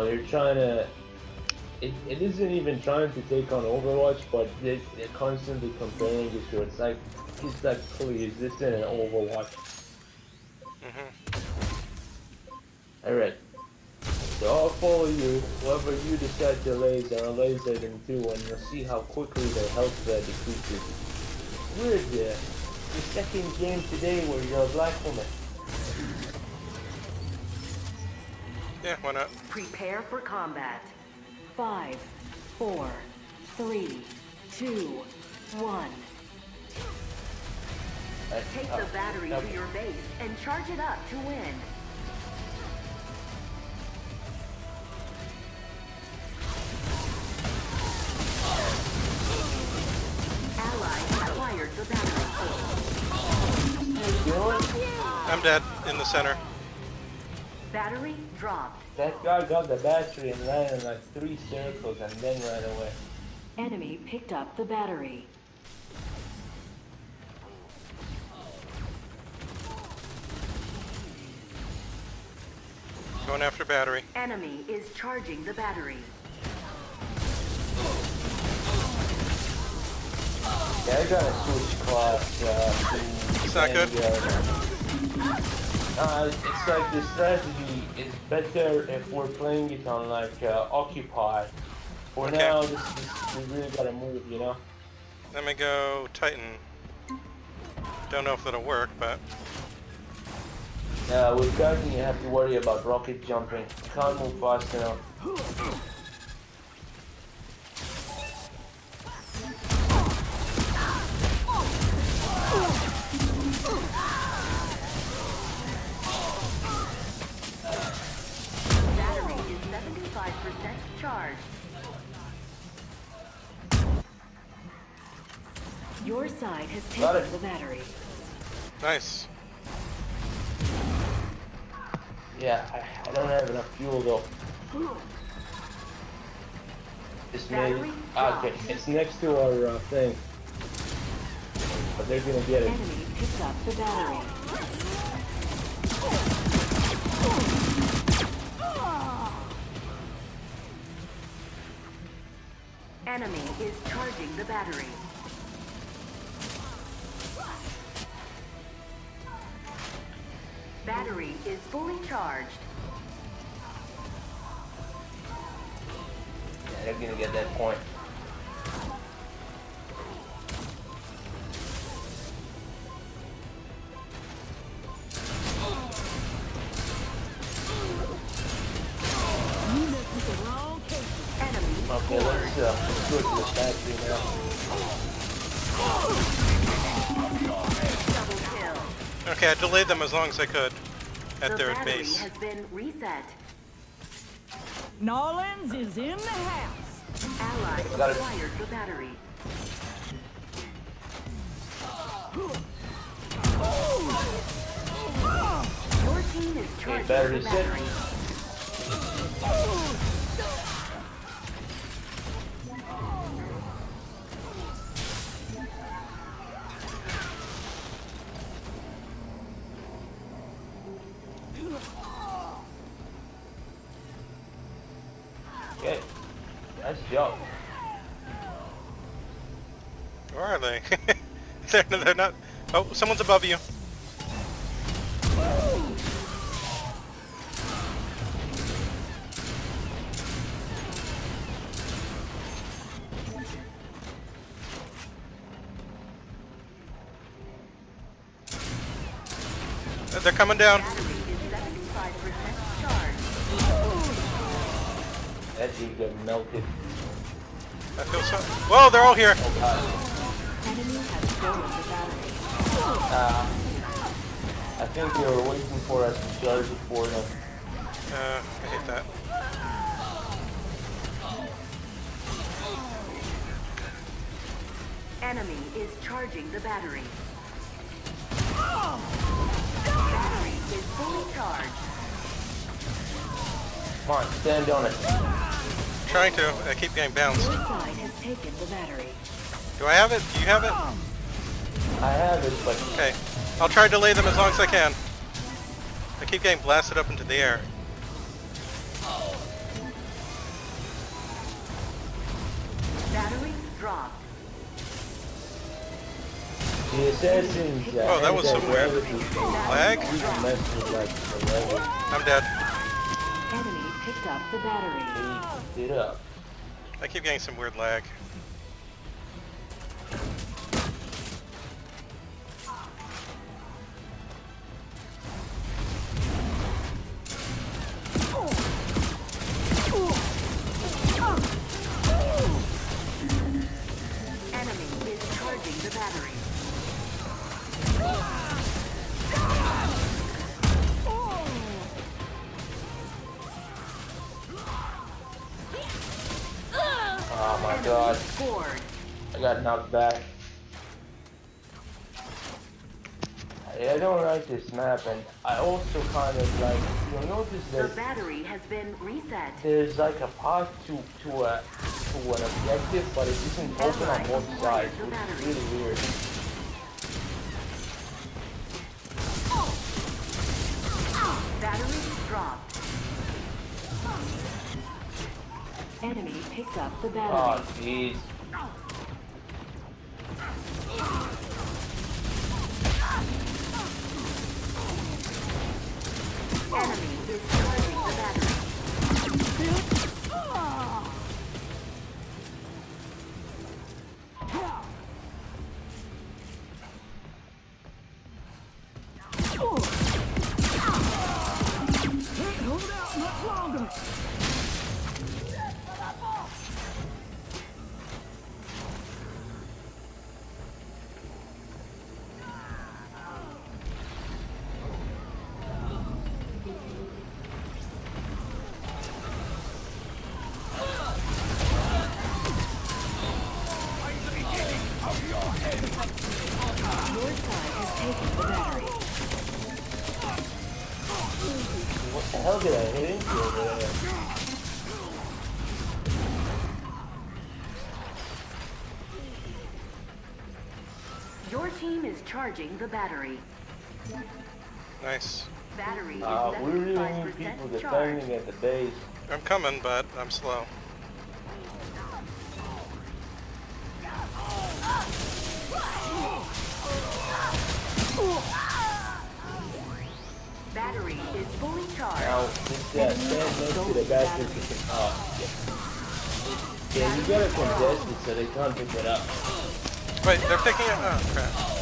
know, they're trying to. It, it isn't even trying to take on Overwatch, but they, they're constantly comparing it to. It's like it's like coexisting in Overwatch. Mm-hmm. Alright. So I'll follow you. Whoever you decide to laser, I'll laser them too, and you'll see how quickly their health uh, decreases. Weird, yeah. The second game today where you're a black woman. Yeah, why not? Prepare for combat. Five, four, three, two, one. That's Take tough. the battery to your base and charge it up to win. Ally acquired the battery. You know what? I'm dead in the center. Battery dropped. That guy got the battery and ran in like three circles and then ran away. Enemy picked up the battery. Going after battery. Enemy is charging the battery. Yeah, I gotta switch class uh, It's not good? Uh, it's like the strategy is better if we're playing it on like uh, Occupy. For Okay. now, this, this, we really gotta move, you know? Let me go Titan. Don't know if that'll work, but Uh, with Guardian, you have to worry about rocket jumping. You can't move fast enough. Charged. Your side has taken the battery. nice. Yeah, I, I don't have enough fuel though. This may... Battery ah, okay, it's next to our uh, thing. But they're gonna get it. Enemy picked up the battery. Enemy is charging the battery. Battery is fully charged. Yeah, they're gonna get that point. Okay, let's, uh, let's do to the factory now. Okay, I delayed them as long as I could at the their battery base. has been reset. Nolans is in the house. Ally Got it. acquired the battery. Your team is charging the set. battery. Okay. They're, they're not. Oh, someone's above you. They're coming down. Battery is 75% charged. That dude got melted. I feel so. Whoa, they're all here. Oh Uh, I think they were waiting for us to charge it for them. Uh, I hate that. Enemy is charging the battery. Battery is fully charged. Come on, stand on it. Trying to. I keep getting bounced. Your side has taken the battery. Do I have it? Do you have it? I have it, but... Okay. I'll try to delay them as long as I can. I keep getting blasted up into the air. Battery dropped. The assassins. Uh, oh, that was some weird lag. I'm dead. Enemy picked up the battery. Picked it up. I keep getting some weird lag. Got knocked back. I don't like this map, and I also kind of like you'll notice The that battery has been reset. there's like a path to to a to an objective, but it isn't open on both sides, which is really weird. Battery dropped. Enemy picked up the battery. Oh jeez. Enemy team is charging the battery. Nice. Battery Uh, we really need 75% people charged. defending at the base. I'm coming, but I'm slow. Battery is fully charged. Now, this uh, stand next to the basket you can, oh, yeah. Yeah, you gotta contest it so they can't pick it up. Wait, they're picking it. Up, oh crap.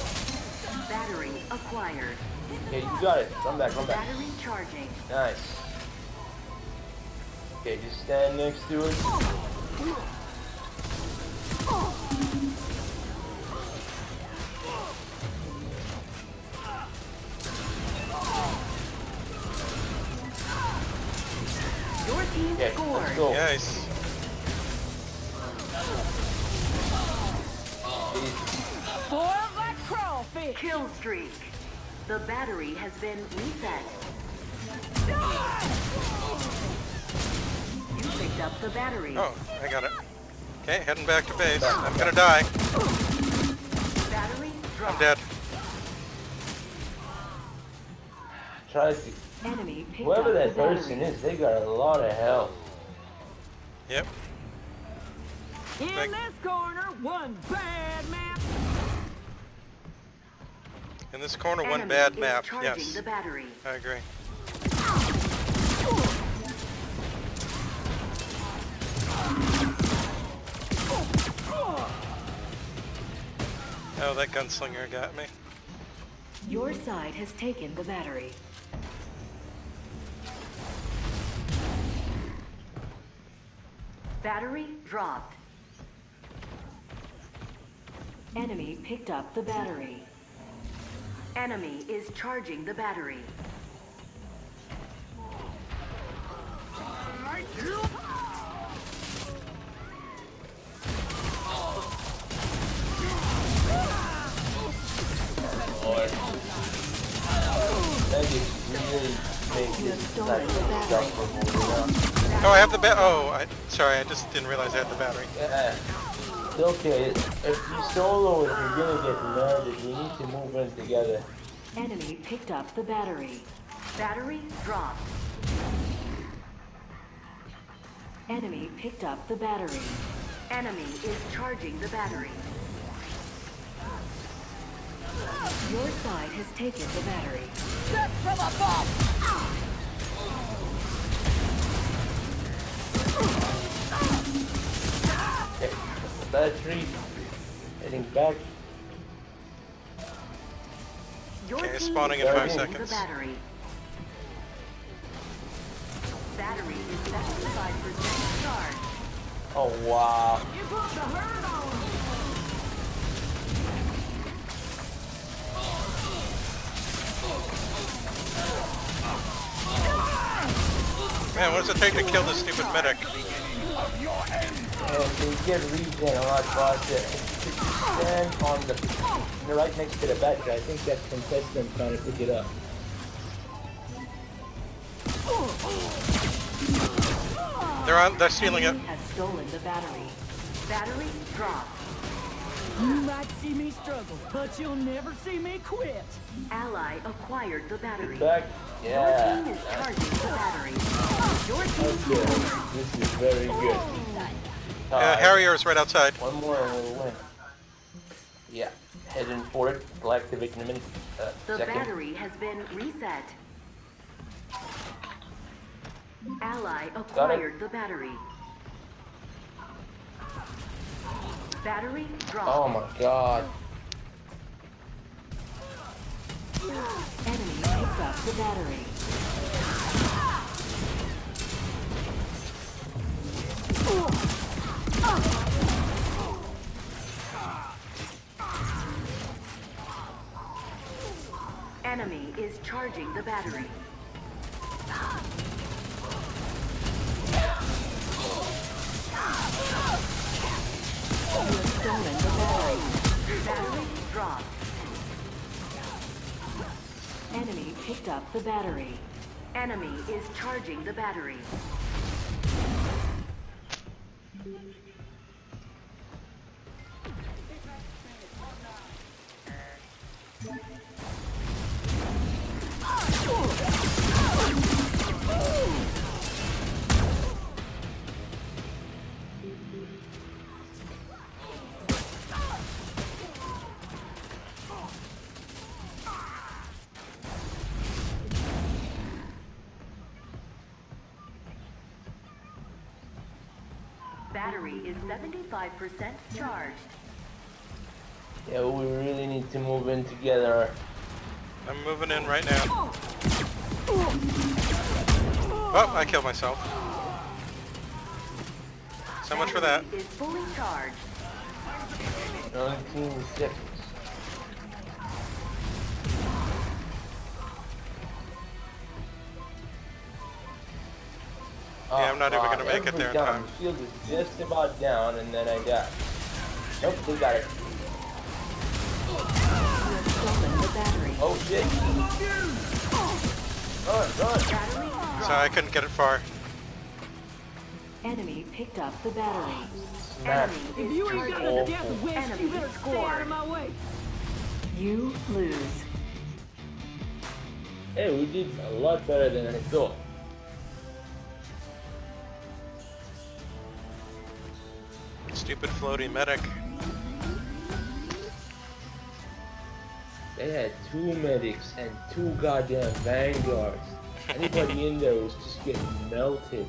Battery acquired. Okay, you got it. Come back, come back. Battery charging. Nice. Okay, just stand next to it. Your team Okay, scored. let's go. Nice. Boiled like crawfish. Kill streak. The battery has been reset. You picked up the battery. Oh, I got it. Okay, heading back to base. I'm gonna die. Battery I'm dropped. dead. Try to. Enemy Whoever that the battery. person is, they got a lot of health. Yep. In Thank- this corner, one bad map. In this corner, one Enemy bad map. Yes, the battery. I agree. Oh, that gunslinger got me. Your side has taken the battery. Battery dropped. Enemy picked up the battery. Enemy is charging the battery. Lord. That just really makes You it have stolen like the battery. insufferable, you know? Oh, I have the bat. Oh, I sorry. I just didn't realize I had the battery. Yeah. It's okay. If you solo it, you're gonna get murdered. We need to move in together. Enemy picked up the battery. Battery dropped. Enemy picked up the battery. Enemy is charging the battery. Your side has taken the battery. Set from above! Okay. Battery. Heading back. Your Okay, spawning in five seconds. Battery. Battery is 75% charged. Oh wow. You put the hurt on! Man, what does it take to kill this stupid medic? Oh, and they get regen a lot faster. If uh, stand on the, you're right next to the battery, I think that's contestant trying to pick it up. They're on. They're stealing it. Has stolen the battery. Battery dropped. You might see me struggle, but you'll never see me quit. Ally acquired the battery. Back. Your Yeah. team is charging the battery. Your team Okay. This is very good. Uh, Time. Harrier is right outside. One more and we'll win. Yeah. Heading for it. We'll activate in a minute. Uh, The second. battery has been reset. Ally acquired the battery. Battery dropped. Oh my god. Enemy picked up the battery. Enemy is charging the battery. Enemy picked up the battery. Enemy is charging the battery. 75% charged. Yeah, we really need to move in together. I'm moving in right now. Oh, I killed myself. So much for that. Battery Is fully charged. 19 seconds. Yeah, I'm not even gonna oh, make it there in time. Shield is just about down, and then I got. Nope, we got it. You have stolen the battery. Oh shit! Run, run! Battery So I couldn't get it far. Enemy picked up the battery. Smash. Enemy If is you ain't got a death wish, Enemy you better stay out of my way. You lose. Hey, we did a lot better than I thought. Stupid floaty medic. They had two medics and two goddamn vanguards. Anybody in there was just getting melted.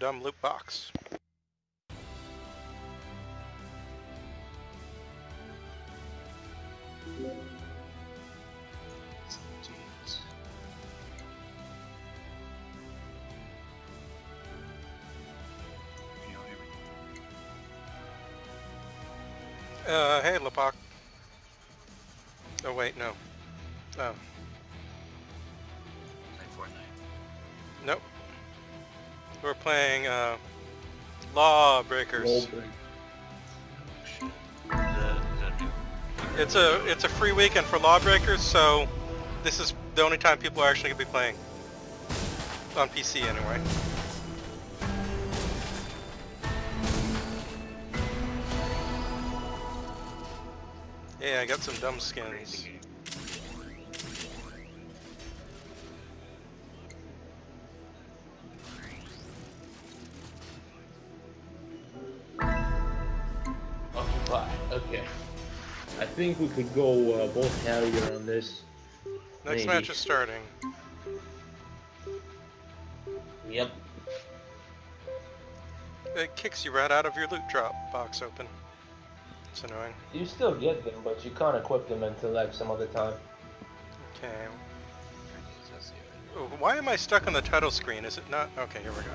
Dumb loot box. Uh, hey, Lepak. Oh, wait, no. Oh. We're playing uh, Lawbreakers. It's a it's a free weekend for Lawbreakers, so this is the only time people are actually gonna be playing on PC anyway. Yeah, I got some dumb skins. Okay. I think we could go uh, both Harrier on this. Next Maybe. match is starting. Yep. It kicks you right out of your loot drop box open. It's annoying. You still get them, but you can't equip them until like some other time. Okay. Oh, Why am I stuck on the title screen? Is it not? Okay, here we go.